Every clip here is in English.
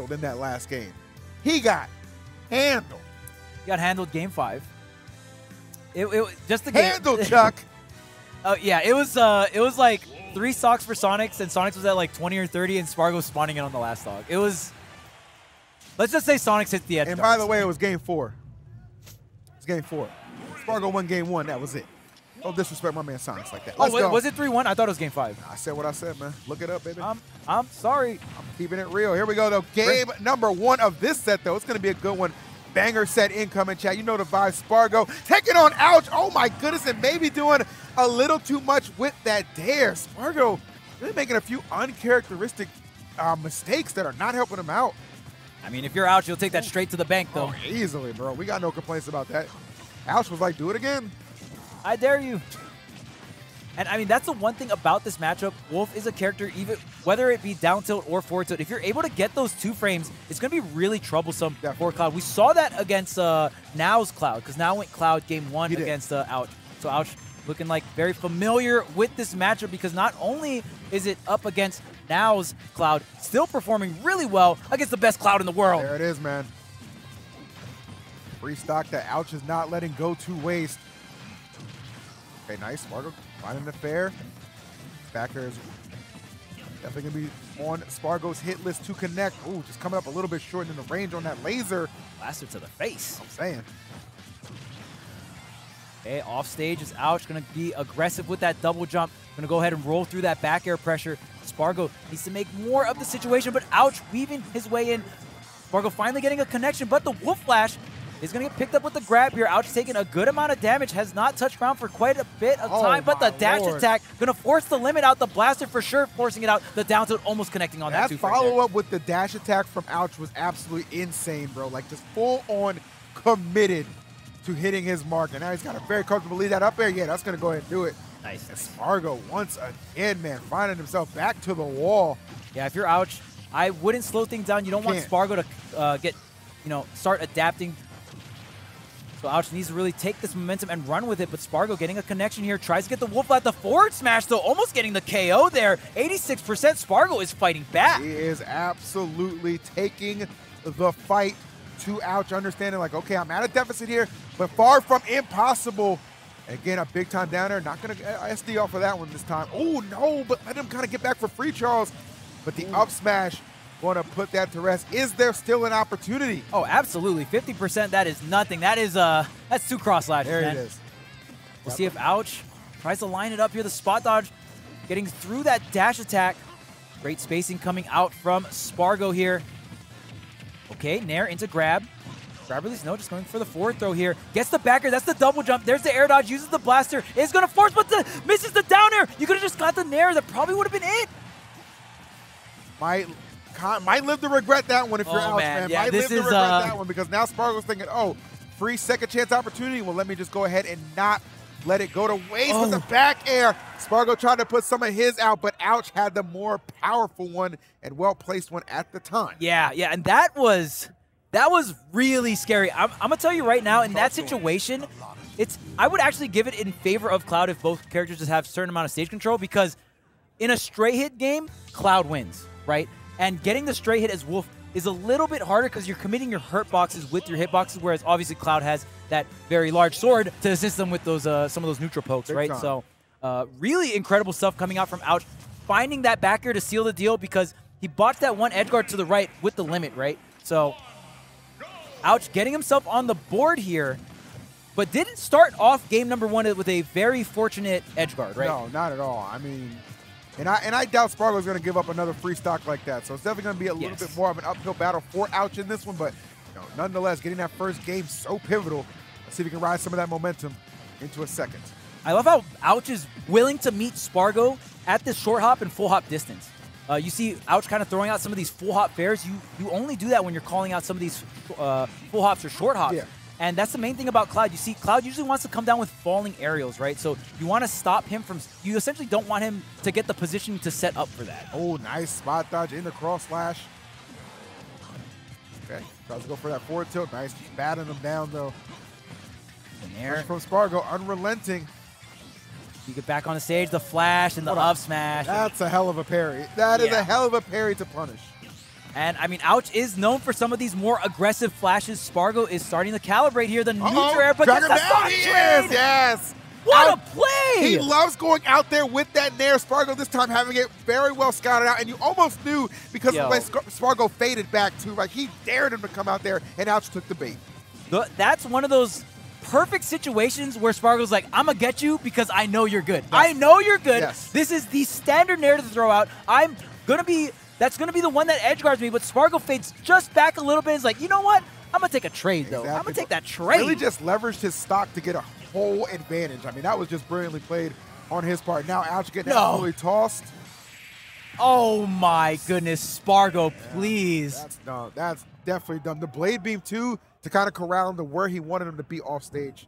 handled in that last game. He got handled. He got handled game five. It, it just the game. Handled, Chuck. Oh yeah, it was uh, it was like three socks for Sonix, and Sonix was at like 20 or 30, and Spargo spawning in on the last stock. It was. Let's just say Sonix hit the edge. and by the way, it was game four. It's game four. Spargo won game one. That was it. Don't disrespect my man Sonics like that. oh, Let's wa- go. was it 3 1? I thought it was game five. I said what I said, man. Look it up, baby. I'm, I'm sorry. Keeping it real. Here we go, though. Game number one of this set, though. It's going to be a good one. Banger set incoming, chat. You know the vibe. Spargo taking on Ouch. Oh, my goodness. And maybe doing a little too much with that dare. Spargo really making a few uncharacteristic uh, mistakes that are not helping him Ouch. I mean, if you're out, you'll take that straight to the bank, though. Oh, easily, bro. We got no complaints about that. Ouch was like, do it again. I dare you. And I mean, that's the one thing about this matchup. Wolf is a character, even whether it be down tilt or forward tilt. If you're able to get those two frames, it's going to be really troublesome for Cloud. We saw that against uh, Now's Cloud, because Now went Cloud game one He against uh, Ouch. So Ouch looking like very familiar with this matchup because not only is it up against Now's Cloud, still performing really well against the best Cloud in the world. There it is, man. Free stock that Ouch is not letting go to waste. Okay, nice. Spargo finding the fair. Back air is definitely going to be on Spargo's hit list to connect. Ooh, just coming up a little bit short in the range on that laser. Blaster to the face. I'm saying. Okay, off stage is Ouch. Going to be aggressive with that double jump. Going to go ahead and roll through that back air pressure. Spargo needs to make more of the situation, but Ouch weaving his way in. Spargo finally getting a connection, but the Wolf Flash is going to get picked up with the grab here. Ouch taking a good amount of damage, has not touched ground for quite a bit of Oh time, but the dash lord. attack going to force the limit out. The blaster for sure forcing it out. The down tilt almost connecting on that, That two frame there. follow up with the dash attack from Ouch was absolutely insane, bro. Like just full on committed to hitting his mark. And now he's got a very comfortable lead that up there. Yeah, that's going to go ahead and do it. Nice. And Spargo once again, man, finding himself back to the wall. Yeah, if you're Ouch, I wouldn't slow things down. You don't want. Spargo to uh, get, you know, start adapting. So Ouch needs to really take this momentum and run with it. But Spargo getting a connection here, tries to get the Wolf at the forward smash, though, almost getting the KO there. 86% Spargo is fighting back. He is absolutely taking the fight to Ouch, understanding like, okay, I'm at a deficit here, but far from impossible. Again, a big time downer. Not going to SD off of that one this time. Oh, no, but let him kind of get back for free, Charles. But the up smash going to put that to rest. Is there still an opportunity? Oh, absolutely. 50%, that is nothing. That is, uh, that's two cross slashes, There man. it is. We'll see if Ouch tries to line it up here. The spot dodge getting through that dash attack. Great spacing coming out from Spargo here. Okay, Nair into grab. Grab release, no, just going for the forward throw here. Gets the back air, that's the double jump. There's the air dodge, uses the blaster. Is going to force, but the, misses the down air. You could have just got the Nair. That probably would have been it. Might might live to regret that one if you're out, Ouch, man. man. Yeah, might this live to regret uh, that one because now Spargo's thinking, oh, free second chance opportunity. Well, let me just go ahead and not let it go to waste with the Oh. back air. Spargo tried to put some of his out, but Ouch had the more powerful one and well placed one at the time. Yeah, yeah, and that was that was really scary. I'm, I'm gonna tell you right now, in that situation, it's I would actually give it in favor of Cloud if both characters just have a certain amount of stage control because in a straight hit game, Cloud wins, right? And getting the straight hit as Wolf is a little bit harder because you're committing your hurt boxes with your hit boxes, whereas obviously Cloud has that very large sword to assist them with those uh, some of those neutral pokes, Big right? time. So uh, really incredible stuff coming out from Ouch, finding that back backer to seal the deal because he botched that one edge guard to the right with the limit, right? So Ouch getting himself on the board here, but didn't start off game number one with a very fortunate edge guard, right? No, not at all. I mean, and I and I doubt Spargo's going to give up another free stock like that. So it's definitely going to be a little Yes. bit more of an uphill battle for Ouch in this one. But you know, nonetheless, getting that first game so pivotal. Let's see if he can ride some of that momentum into a second. I love how Ouch is willing to meet Spargo at this short hop and full hop distance. Uh, you see Ouch kind of throwing out some of these full hop fairs. You you only do that when you're calling out some of these uh, full hops or short hops. Yeah. And that's the main thing about Cloud. You see, Cloud usually wants to come down with falling aerials, right? So you want to stop him from. You essentially don't want him to get the position to set up for that. Oh, nice spot dodge in the cross slash. Okay, tries to go for that forward tilt. Nice, batting him down though. And there, From Spargo, unrelenting. you get back on the stage, the flash and the Hold on. up smash. That's a hell of a parry. That is Yeah. a hell of a parry to punish. And I mean, Ouch is known for some of these more aggressive flashes. Spargo is starting to calibrate here. The neutral air, but Drag the down. He is, yes. What Out- a play! He loves going out there with that Nair. Spargo this time having it very well scouted out, and you almost knew because Yo. of the way Spargo faded back too. Like he dared him to come out there, and Ouch took the bait. The- that's one of those perfect situations where Spargo's like, I'm gonna get you because I know you're good. I know you're good. Yes. This is the standard narrative to throw out. I'm gonna be that's gonna be the one that edge guards me, but Spargo fades just back a little bit. Is like, you know what? I'm gonna take a trade though. I'm gonna take that trade. Really just leveraged his stock to get a whole advantage. I mean, that was just brilliantly played on his part. Now Ouch getting No. absolutely tossed. oh my goodness, Spargo, please. That's no, that's definitely done. The blade beam too to kind of corral him to where he wanted him to be off stage.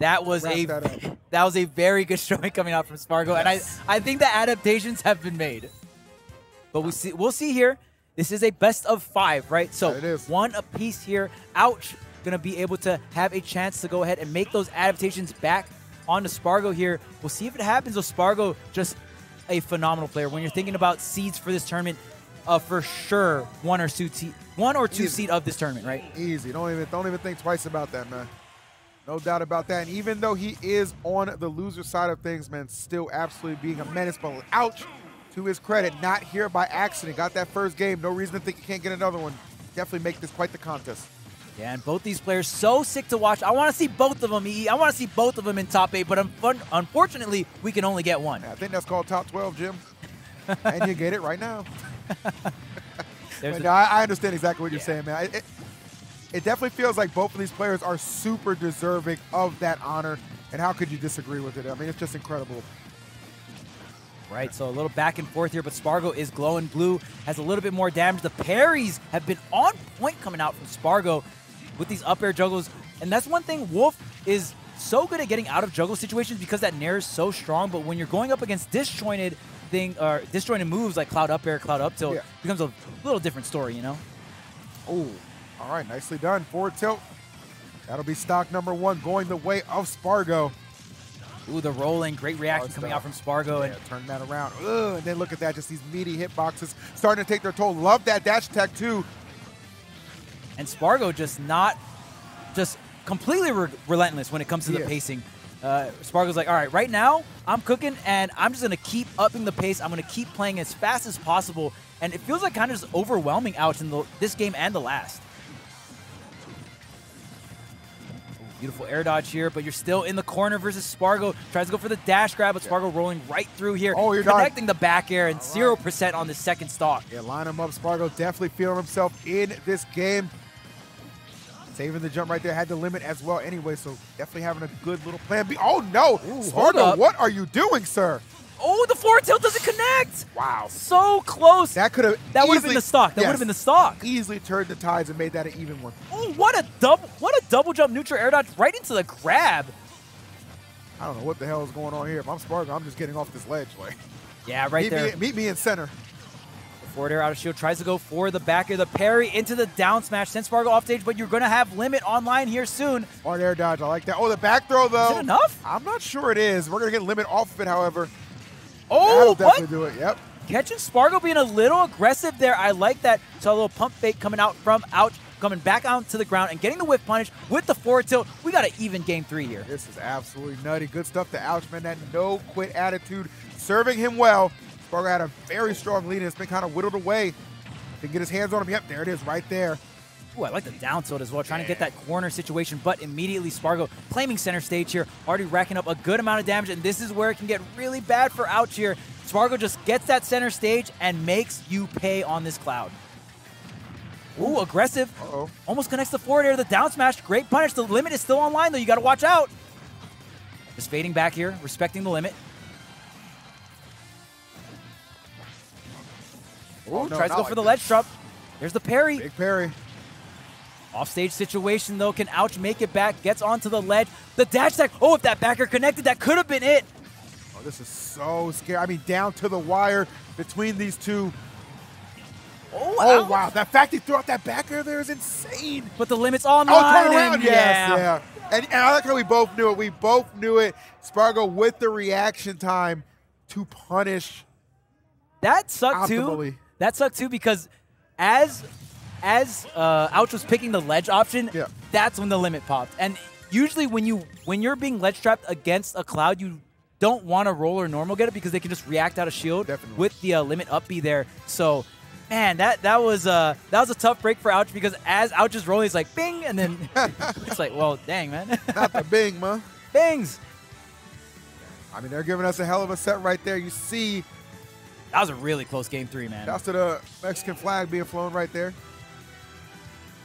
That was Wrap a that that was a very good showing coming out from Spargo, and I I think the adaptations have been made. But we see we'll see here. This is a best of five, right? So It is. one apiece here. Ouch, gonna be able to have a chance to go ahead and make those adaptations back onto Spargo here. We'll see if it happens. With Spargo, just a phenomenal player. When you're thinking about seeds for this tournament, uh, for sure one or two one or two Easy. seed of this tournament, right? Easy. Don't even don't even think twice about that, man. No doubt about that. And even though he is on the loser side of things, man, still absolutely being a menace. But ouch, to his credit, not here by accident. Got that first game. No reason to think he can't get another one. Definitely make this quite the contest. Yeah, and both these players so sick to watch. I want to see both of them. EE. I want to see both of them in top eight, but unfun- unfortunately, we can only get one. I think that's called top 12, Jim. and you get it right now. But no, I, I understand exactly what you're Yeah. saying, man. It, it, it definitely feels like both of these players are super deserving of that honor. And how could you disagree with it? I mean, it's just incredible. Right, so a little back and forth here, but Spargo is glowing blue, has a little bit more damage. The parries have been on point coming out from Spargo with these up air juggles. And that's one thing Wolf is so good at getting out of juggle situations because that Nair is so strong. But when you're going up against disjointed thing or disjointed moves like cloud up air, cloud up tilt, Yeah. becomes a little different story, you know? Oh, all right, nicely done. Forward tilt. That'll be stock number one going the way of Spargo. Ooh, the rolling, great reaction coming out from Spargo. Yeah, And turn that around. Ugh, and then look at that, just these meaty hitboxes starting to take their toll. Love that dash attack too. and Spargo just not just completely re- relentless when it comes to the pacing. Uh, Spargo's like, all right, right now I'm cooking, and I'm just gonna keep upping the pace. I'm gonna keep playing as fast as possible, and it feels like kind of just overwhelming out in the, this game and the last. Beautiful air dodge here, but you're still in the corner versus Spargo. Tries to go for the dash grab, but Spargo rolling right through here. Oh, you're done. connecting the back air and zero percent on the second stock. Yeah, line him up. Spargo definitely feeling himself in this game. Saving the jump right there. Had the limit as well anyway, so definitely having a good little plan B. Oh, no. hold Spargo, what are you doing, sir? Oh, the forward tilt doesn't connect. Wow. So close. That could have That would have been the stock. That would have been the stock. Easily turned the tides and made that an even one. Oh, what a double! What a double jump neutral air dodge right into the grab. I don't know what the hell is going on here. If I'm Spargo, I'm just getting off this ledge. Like, Yeah, right meet, there. Me, meet me in center. Forward air out of shield tries to go for the back of the parry into the down smash. Sends Spargo off stage, but you're going to have limit online here soon. Hard air dodge. I like that. Oh, the back throw, though. Is it enough? I'm not sure it is. We're going to get limit off of it, however. Oh, That'll what? definitely do it. Yep. Catching Spargo being a little aggressive there. I like that. Saw a little pump fake coming out from Ouch, coming back out to the ground and getting the whip punish with the forward tilt. We got an even game three here. This is absolutely nutty. Good stuff to Ouch, man. That no quit attitude serving him well. Spargo had a very strong lead and it's been kind of whittled away. Can get his hands on him. Yep, there it is right there. Ooh, I like the down tilt as well, trying to get that corner situation, but immediately Spargo claiming center stage here, already racking up a good amount of damage, and this is where it can get really bad for Ouch here. Spargo just gets that center stage and makes you pay on this cloud. Ooh, aggressive. Uh-oh. Almost connects the forward air, the down smash. Great punish. The limit is still online, though. You got to watch out. Just fading back here, respecting the limit. Oh, Ooh, Oh, no, tries to not go like for the that. ledge drop. There's the parry. Big parry. Offstage situation though, can Ouch make it back? Gets onto the ledge. The dash attack. Oh, if that back air connected, that could have been it. Oh, this is so scary. I mean, down to the wire between these two. Oh, Oh, Ouch. wow. that fact he threw out that back air there is insane. But the limit's online. Oh, around. and Yes, yeah. yeah. And, and I like how we both knew it. We both knew it. Spargo with the reaction time to punish. That sucked too. That sucked too because as as uh, Ouch was picking the ledge option, Yeah. that's when the limit popped. And usually when you when you're being ledge trapped against a cloud, you don't want to roll or normal get it because they can just react out of shield Definitely. with the uh, limit up B there. So. Man, that that was uh that was a tough break for Ouch because as Ouch is rolling, he's like bing, and then it's like, well, dang man, Not the Bing, man. bings. I mean, they're giving us a hell of a set right there. You see, That was a really close game three, man. shouts to the Mexican flag being flown right there.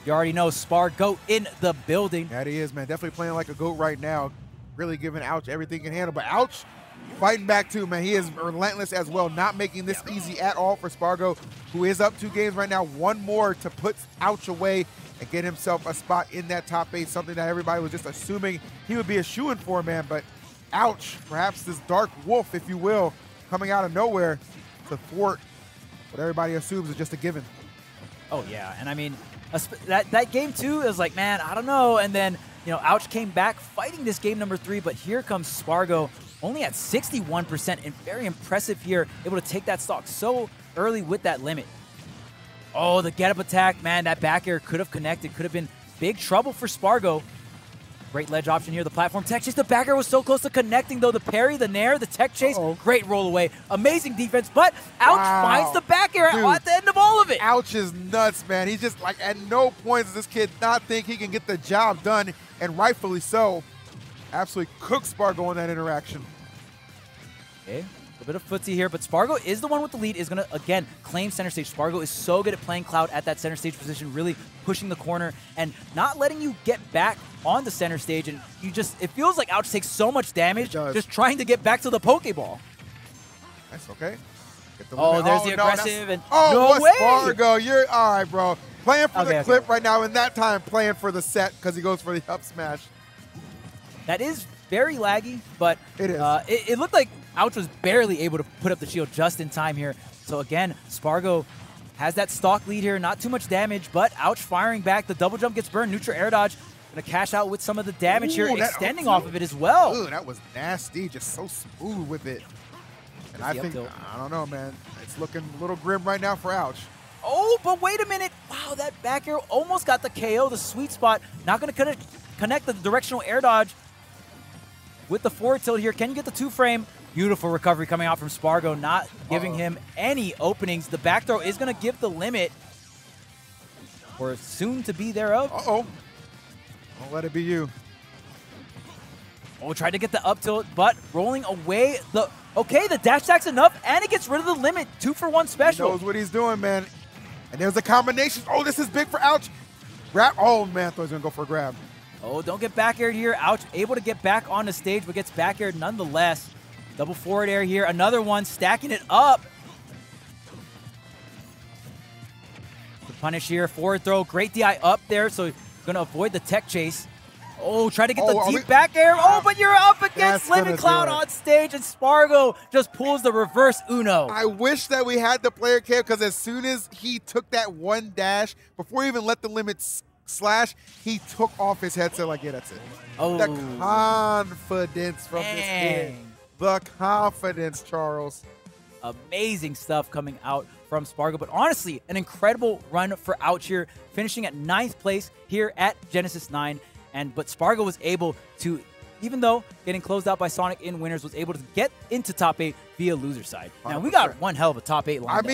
You already know Spar Goat in the building. That he is, man. Definitely playing like a goat right now. Really giving Ouch everything he can handle. But Ouch fighting back too, man. He is relentless as well, not making this easy at all for Spargo, who is up two games right now. One more to put Ouch away and get himself a spot in that top eight, something that everybody was just assuming he would be a shoo-in for, man. But Ouch, perhaps this dark wolf, if you will, coming out of nowhere to thwart what everybody assumes is just a given. Oh yeah, and I mean that that game two is like, man, I don't know. And then you know, Ouch came back fighting this game number three, but here comes Spargo, only at 61% and very impressive here, able to take that stock so early with that limit. Oh, the get up attack, man, that back air could have connected, could have been big trouble for Spargo. Great ledge option here. The platform tech chase. The back air was so close to connecting, though. The parry, the nair, the tech chase. Uh-oh. Great roll away. Amazing defense, but Ouch Wow. finds the back air Dude. at the end of all of it. Ouch is nuts, man. He's just like at no point does this kid not think he can get the job done, and rightfully so. Absolutely cooks Spargo in that interaction. Okay, bit of footsie here, but Spargo is the one with the lead. Is going to, again, claim center stage. Spargo is so good at playing Cloud at that center stage position, really pushing the corner and not letting you get back on the center stage. And you just, it feels like Ouch takes so much damage just trying to get back to the Pokeball. That's okay. Get the Oh, there's the no, aggressive and- oh, no way! Spargo? You're all right, bro. Playing for Okay, the clip okay. right now, and that time playing for the set because he goes for the up smash. That is very laggy, but It is. Uh, it, it looked like Ouch was barely able to put up the shield just in time here. So again, Spargo has that stock lead here, not too much damage, but Ouch firing back. The double jump gets burned. Neutral air dodge gonna cash out with some of the damage Ooh, here, extending oh, off of it as well. Ooh, that was nasty. Just so smooth with it. And I think. I don't know, man. It's looking a little grim right now for Ouch. Oh, but wait a minute. Wow, that back air almost got the KO, the sweet spot. Not going to connect, connect the directional air dodge with the forward tilt here. Can you get the two frame? Beautiful recovery coming out from Spargo, not giving him any openings. The back throw is going to give the limit, or soon to be thereof. Uh-oh. Don't let it be you. Oh, tried to get the up tilt, but rolling away the. Okay, the dash attack's enough, and it gets rid of the limit. Two for one He special. knows what he's doing, man. And there's a combination. Oh, this is big for Ouch. Grab. Oh, man. he was going to go for a grab. Oh, don't get back aired here. Ouch. Able to get back on the stage, but gets back aired nonetheless. Double forward air here. Another one, stacking it up. The punish here. Forward throw. Great DI up there, so going to avoid the tech chase. Oh, try to get Oh, the deep we- back air. Oh, but you're up against Lemon Cloud on stage, and Spargo just pulls the reverse Uno. I wish that we had the player cam because as soon as he took that one dash, before he even let the limit slash, he took off his headset like, yeah, that's it. Oh. The confidence from this kid. The confidence, Charles. amazing stuff coming out from Spargo. But honestly, an incredible run for Ouch here, finishing at ninth place here at Genesis 9. And but Spargo was able to, even though getting closed out by Sonic in winners, was able to get into top eight via loser side. Now we got one hell of a top eight line. I mean,